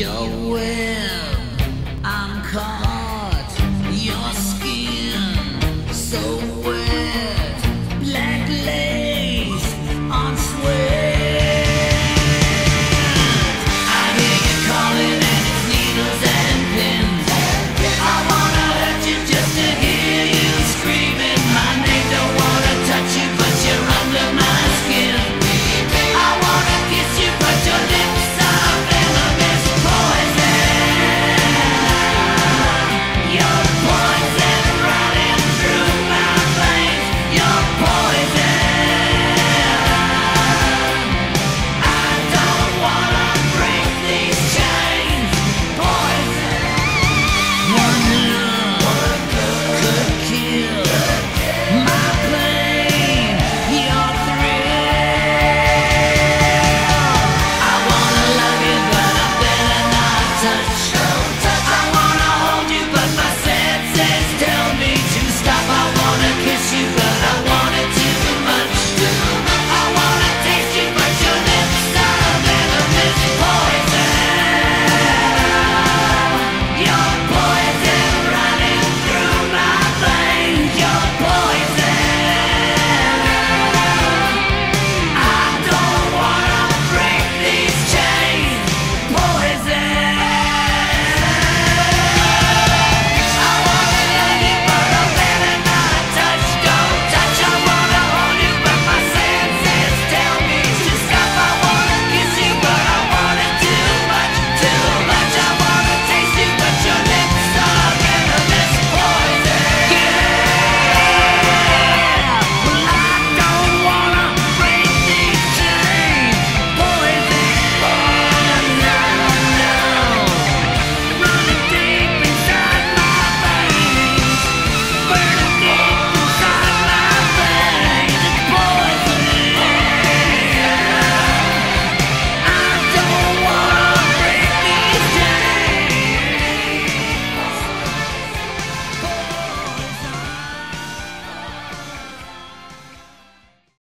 your will. thousand